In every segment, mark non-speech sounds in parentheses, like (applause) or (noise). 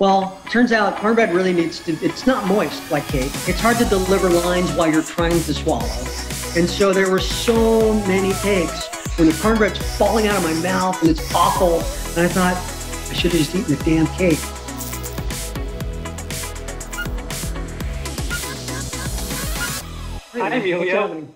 Well, turns out cornbread really needs to, it's not moist like cake. It's hard to deliver lines while you're trying to swallow. And so there were so many takes when the cornbread's falling out of my mouth and it's awful. And I thought, I should have just eaten the damn cake. Hi, Emilio.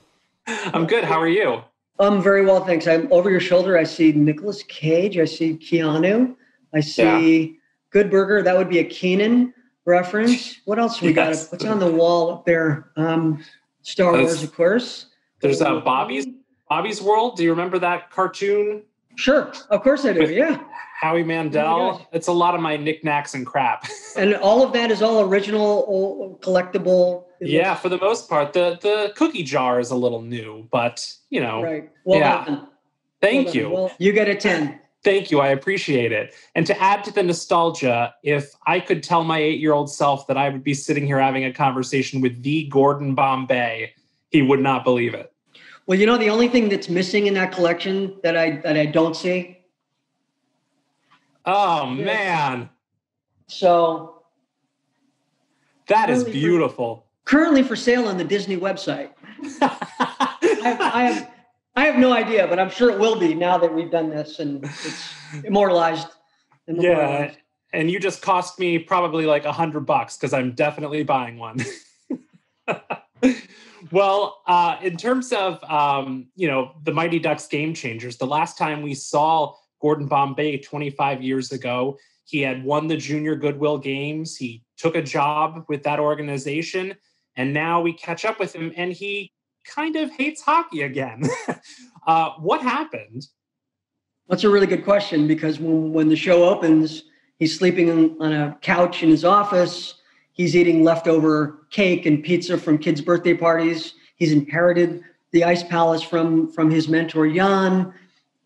I'm good. How are you? I'm very well, thanks. I'm over your shoulder. I see Nicolas Cage. I see Keanu. I see yeah. Good Burger. That would be a Kenan reference. (laughs) What else we yes. got? What's on the wall up there? Um, Star Wars, Wars, of course. There's a uh, Bobby's Bobby's World. Do you remember that cartoon? Sure, of course I do. Yeah. Howie Mandel. Oh it's a lot of my knickknacks and crap. (laughs) and all of that is all original, collectible. Yeah, for the most part. The the cookie jar is a little new, but you know. Right. Well yeah. Done. Thank well you. Well, you get a ten. Thank you. I appreciate it. And to add to the nostalgia, if I could tell my eight year old self that I would be sitting here having a conversation with the Gordon Bombay, he would not believe it. Well, you know, the only thing that's missing in that collection that I that I don't see. Oh man. So that is beautiful. For, currently for sale on the Disney website. (laughs) I, have, I have I have no idea, but I'm sure it will be now that we've done this and it's (laughs) immortalized. immortalized. Yeah, and you just cost me probably like a hundred bucks because I'm definitely buying one. (laughs) well, uh, in terms of um, you know the Mighty Ducks game changers, the last time we saw Gordon Bombay 25 years ago, he had won the Junior Goodwill Games. He took a job with that organization, and now we catch up with him, and he kind of hates hockey again. (laughs) uh, what happened? That's a really good question because when, when the show opens, he's sleeping on a couch in his office. He's eating leftover cake and pizza from kids' birthday parties. He's inherited the Ice Palace from, from his mentor, Hans.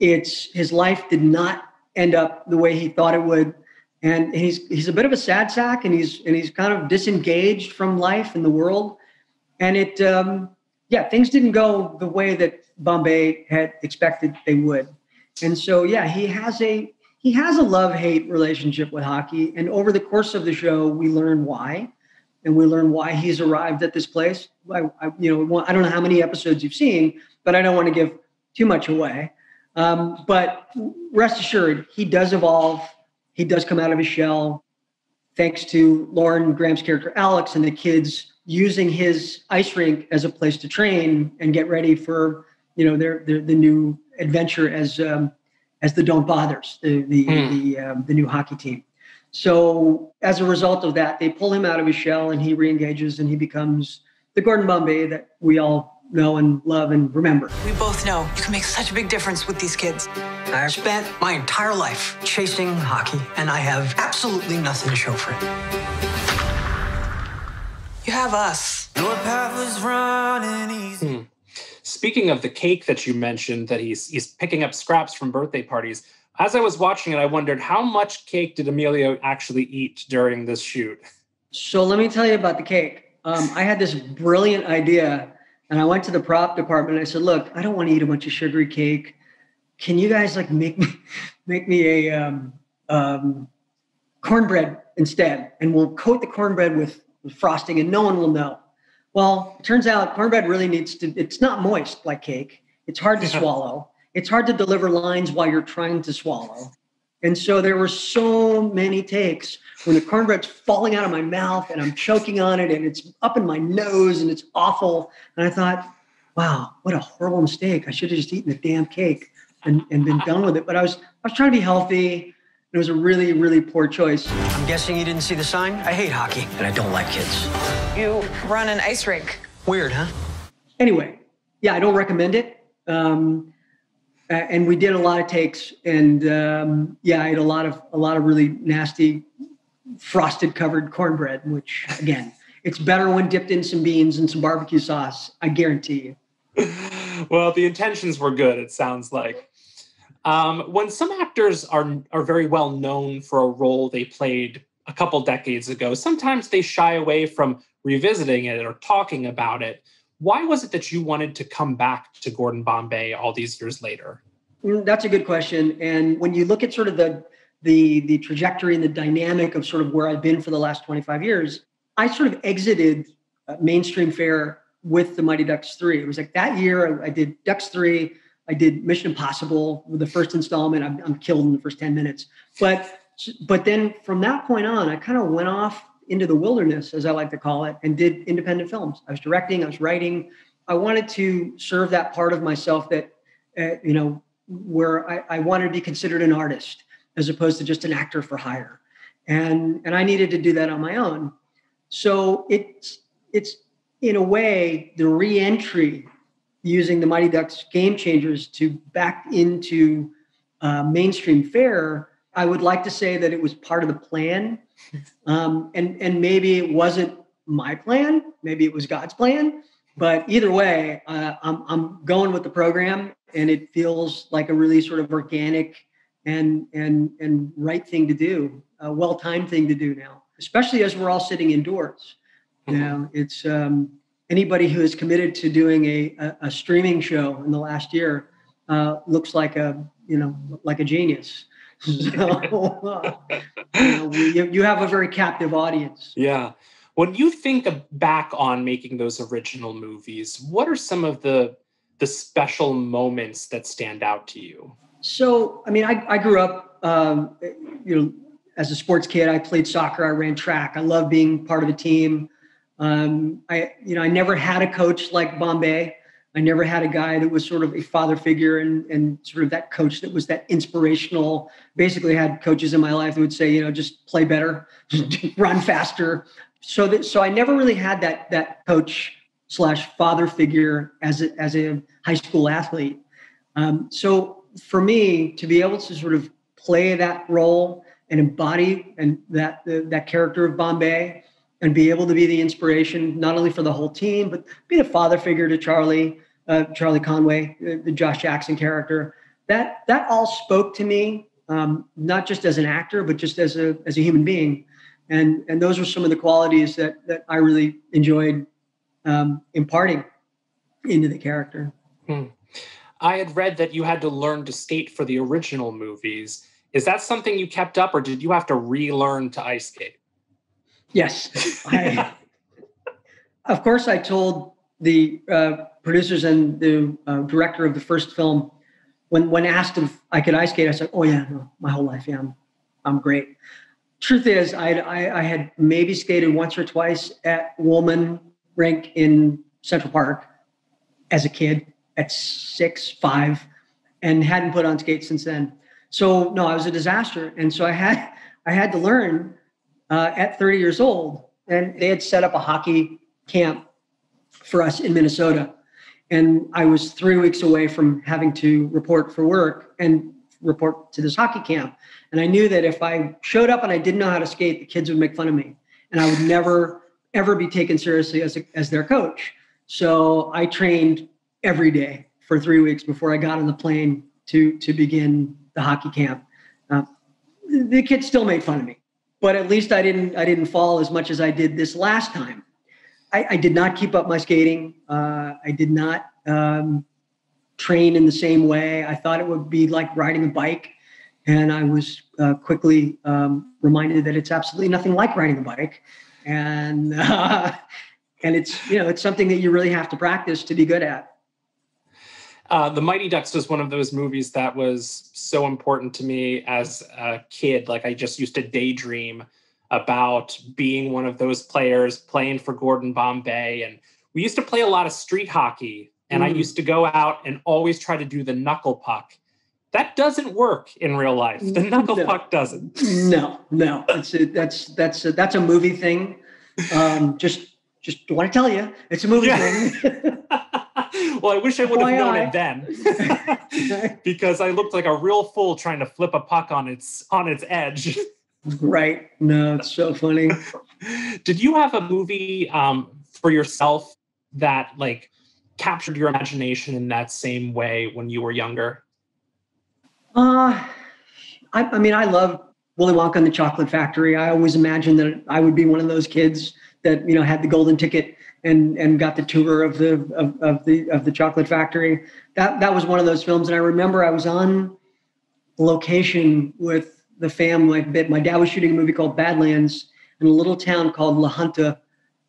It's his life did not end up the way he thought it would. And he's he's a bit of a sad sack and he's and he's kind of disengaged from life and the world. And it um, yeah, things didn't go the way that Bombay had expected they would. And so, yeah, he has a he has a love hate relationship with hockey. And over the course of the show, we learn why, and we learn why he's arrived at this place. I, I you know, I don't know how many episodes you've seen, but I don't want to give too much away. Um, but rest assured, he does evolve. He does come out of his shell, thanks to Lauren Graham's character Alex and the kids using his ice rink as a place to train and get ready for you know their, their the new adventure as um, as the Don't Bothers, the the mm. the, um, the new hockey team. So as a result of that, they pull him out of his shell and he reengages and he becomes the Gordon Bombay that we all know and love and remember. We both know you can make such a big difference with these kids. I've spent my entire life chasing hockey, and I have absolutely nothing to show for it. You have us. Your path was running easy. Hmm. Speaking of the cake that you mentioned, that he's he's picking up scraps from birthday parties. As I was watching it, I wondered how much cake did Emilio actually eat during this shoot? So let me tell you about the cake. Um, I had this brilliant idea, and I went to the prop department. and I said, "Look, I don't want to eat a bunch of sugary cake. Can you guys like make me (laughs) make me a um, um, cornbread instead, and we'll coat the cornbread with frosting and no one will know. Well, it turns out cornbread really needs to, it's not moist like cake. It's hard to swallow. It's hard to deliver lines while you're trying to swallow. And so there were so many takes when the cornbread's falling out of my mouth and I'm choking on it and it's up in my nose and it's awful. And I thought, wow, what a horrible mistake. I should have just eaten the damn cake and, and been done with it. But I was I was trying to be healthy. It was a really, really poor choice. I'm guessing you didn't see the sign? I hate hockey, and I don't like kids. You run an ice rink. Weird, huh? Anyway, yeah, I don't recommend it. Um, and we did a lot of takes, and um, yeah, I had a lot of a lot of really nasty frosted covered cornbread, which again, it's better when dipped in some beans and some barbecue sauce. I guarantee you. well, the intentions were good. It sounds like. Um, when some actors are are very well known for a role they played a couple decades ago, sometimes they shy away from revisiting it or talking about it. Why was it that you wanted to come back to Gordon Bombay all these years later? Mm, that's a good question. And when you look at sort of the the the trajectory and the dynamic of sort of where I've been for the last 25 years, I sort of exited uh, mainstream fare with the Mighty Ducks 3. It was like that year I did Ducks 3, I did Mission Impossible with the first installment. I'm, I'm killed in the first 10 minutes. But but then from that point on, I kind of went off into the wilderness, as I like to call it, and did independent films. I was directing, I was writing. I wanted to serve that part of myself that, uh, you know, where I, I wanted to be considered an artist as opposed to just an actor for hire. And, and I needed to do that on my own. So it's, it's in a way the reentry using the Mighty Ducks game changers to back into uh, mainstream fare. I would like to say that it was part of the plan. (laughs) Um, and, and maybe it wasn't my plan, maybe it was God's plan. But either way, uh, I'm, I'm going with the program and it feels like a really sort of organic and and and right thing to do, a well-timed thing to do now, especially as we're all sitting indoors. Mm-hmm. You know, it's um, anybody who is committed to doing a, a, a streaming show in the last year uh, looks like a you know like a genius. (laughs) So uh, you, know, you, you have a very captive audience. Yeah. When you think back on making those original movies, what are some of the the special moments that stand out to you? So, I mean, I, I grew up, um, you know, as a sports kid. I played soccer. I ran track. I love being part of a team. Um, I, you know, I never had a coach like Bombay. I never had a guy that was sort of a father figure and, and sort of that coach that was that inspirational. Basically, had coaches in my life that would say, you know, just play better, (laughs) run faster. So that, so I never really had that that coach slash father figure as a, as a high school athlete. Um, so for me to be able to sort of play that role and embody and that that character of Bombay and be able to be the inspiration not only for the whole team but be the father figure to Charlie uh, Charlie Conway the, the, Josh Jackson character that that all spoke to me um, not just as an actor but just as a as a human being and and those were some of the qualities that that I really enjoyed um, imparting into the character. Hmm. I had read that you had to learn to skate for the original movies. Is that something you kept up, or did you have to relearn to ice skate? Yes. I, (laughs) of course, I told the uh, producers and the uh, director of the first film when when asked if I could ice skate, I said, "Oh yeah, no, my whole life, yeah, I'm, I'm great." Truth is, I, I, I had maybe skated once or twice at Wollman rink in Central Park as a kid at six, five, and hadn't put on skates since then. So no, I was a disaster, and so I had I had to learn uh, at 30 years old, and they had set up a hockey camp for us in Minnesota, and I was three weeks away from having to report for work and report to this hockey camp, and I knew that if I showed up and I didn't know how to skate, the kids would make fun of me, and I would never ever be taken seriously as, a, as their coach. So I trained every day for three weeks before I got on the plane to, to begin the hockey camp. Uh, the kids still made fun of me, but at least I didn't, I didn't fall as much as I did this last time. I, I did not keep up my skating. Uh, I did not um, train in the same way. I thought it would be like riding a bike. And I was uh, quickly um, reminded that it's absolutely nothing like riding a bike and uh, (laughs) and it's you know it's something that you really have to practice to be good at. Uh, the Mighty Ducks was one of those movies that was so important to me as a kid. Like I just used to daydream about being one of those players playing for Gordon Bombay, and we used to play a lot of street hockey. And mm. I used to go out and always try to do the knuckle puck that doesn't work in real life. The knuckle no. puck doesn't. No, no, it's a, that's that's a, that's a movie thing. Um, just just want to tell you, it's a movie yeah. thing. (laughs) well, I wish I would have known it then, (laughs) (laughs) because I looked like a real fool trying to flip a puck on its on its edge. Right. No, it's so funny. Did you have a movie um, for yourself that like captured your imagination in that same way when you were younger? Uh, I, I mean, I love Willy Wonka and the Chocolate Factory. I always imagined that I would be one of those kids that you know had the golden ticket and and got the tour of the of, of the of the Chocolate Factory. That that was one of those films, and I remember I was on location with the family. My dad was shooting a movie called Badlands in a little town called La Junta,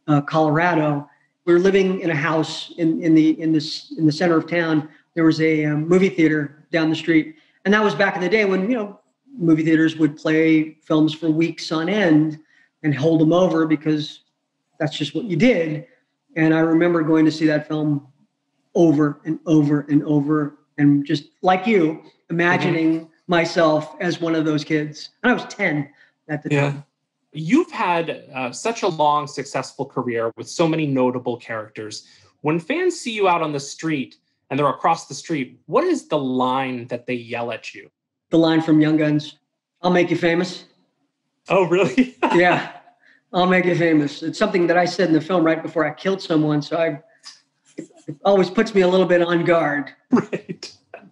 uh, Colorado. We were living in a house in, in the in this in the center of town. There was a um, movie theater down the street, and that was back in the day when you know movie theaters would play films for weeks on end and hold them over because that's just what you did. And I remember going to see that film over and over and over, and just like you, imagining mm-hmm. myself as one of those kids. And I was 10 at the yeah. time. You've had uh, such a long, successful career with so many notable characters. When fans see you out on the street and they're across the street, what is the line that they yell at you? The line from Young Guns I'll make you famous. Oh, really? (laughs) yeah. I'll make you famous. It's something that I said in the film right before I killed someone. So I, it always puts me a little bit on guard. (laughs)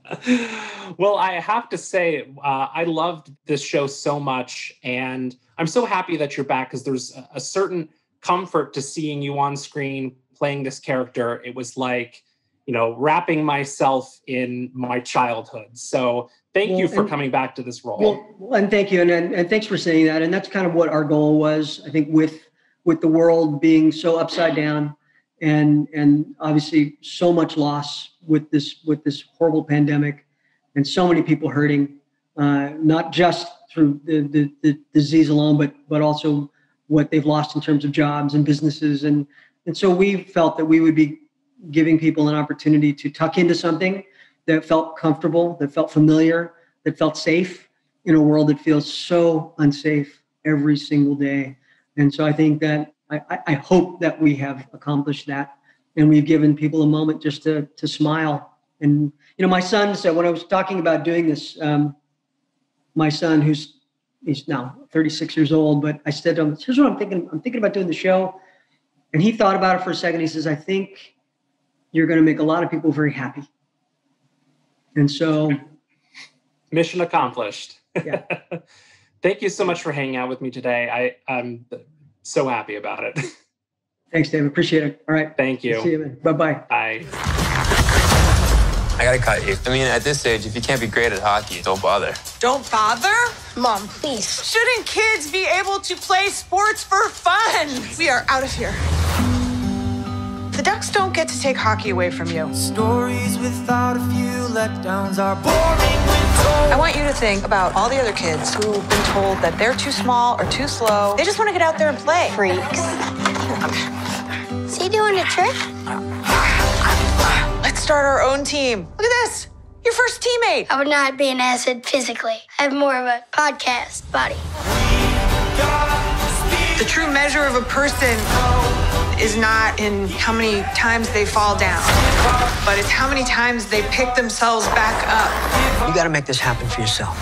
Right. well, I have to say, uh, I loved this show so much. And I'm so happy that you're back because there's a, a certain comfort to seeing you on screen playing this character. It was like, you know, wrapping myself in my childhood. So thank well, you for and, coming back to this role. Well, and thank you, and, and, and thanks for saying that. And that's kind of what our goal was. I think with with the world being so upside down, and and obviously so much loss with this with this horrible pandemic, and so many people hurting, uh, not just through the, the, the disease alone, but but also what they've lost in terms of jobs and businesses, and and so we felt that we would be giving people an opportunity to tuck into something that felt comfortable, that felt familiar, that felt safe in a world that feels so unsafe every single day. And so I think that I, I hope that we have accomplished that and we've given people a moment just to, to smile. And, you know, my son said, when I was talking about doing this, um, my son, who's he's now 36 years old, but I said to him, here's what I'm thinking. I'm thinking about doing the show. And he thought about it for a second. He says, I think you're going to make a lot of people very happy. And so, mission accomplished. Yeah. (laughs) Thank you so much for hanging out with me today. I, I'm so happy about it. (laughs) Thanks, Dave. Appreciate it. All right. Thank you. See you, man. Bye-bye. Bye. I gotta cut you. I mean, at this age, if you can't be great at hockey, don't bother. Don't bother? Mom, please. Shouldn't kids be able to play sports for fun? We are out of here. The Ducks don't get to take hockey away from you. Stories without a few letdowns are boring I want you to think about all the other kids who've been told that they're too small or too slow. They just want to get out there and play. Freaks. Is he doing a trick? Let's start our own team. Look at this. Your first teammate. I would not be an acid physically. I have more of a podcast body. The true measure of a person is not in how many times they fall down, but it's how many times they pick themselves back up. You got to make this happen for yourself.